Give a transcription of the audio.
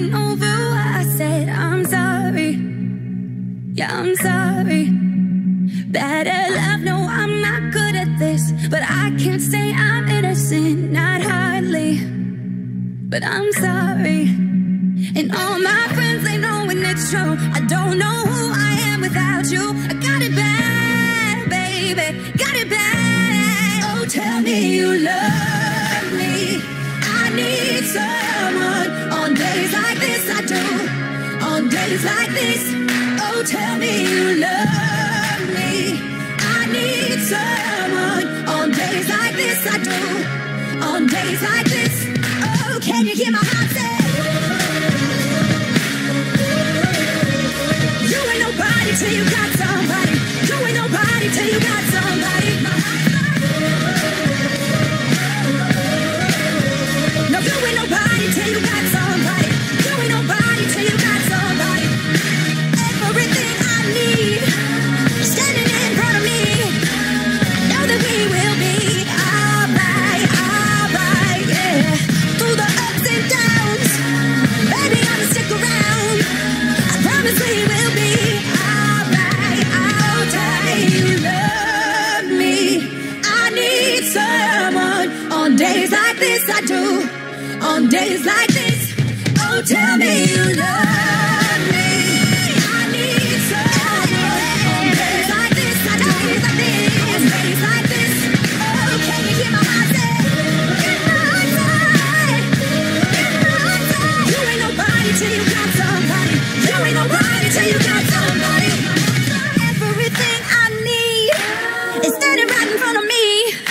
getting over what I said. I'm sorry. Yeah, I'm sorry. Better love, no, I'm not good at this. But I can't say I'm innocent, not hardly. But I'm sorry. And all my friends, they know when it's true. I don't know who I am without you. I got it bad, baby. Got it bad. Oh, tell me you love me. I need someone. Days like this. Oh, tell me you love me. I need someone on days like this. I do. On days like this. Oh, can you hear my heart say? days like this I do. On days like this, oh tell me you love me. I need. On days like this, On days like this, oh can you hear my heart say? Get my get my. You ain't nobody till you got somebody. You ain't nobody till you got somebody. Everything I need is standing right in front of me.